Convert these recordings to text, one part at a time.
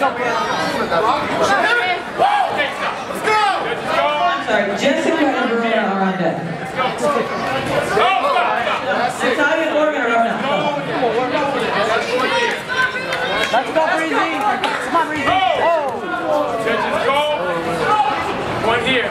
Sorry, Jessica Let's go, Breezy! One here.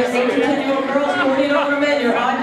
You're so continual girls, 40 over men, you're hot.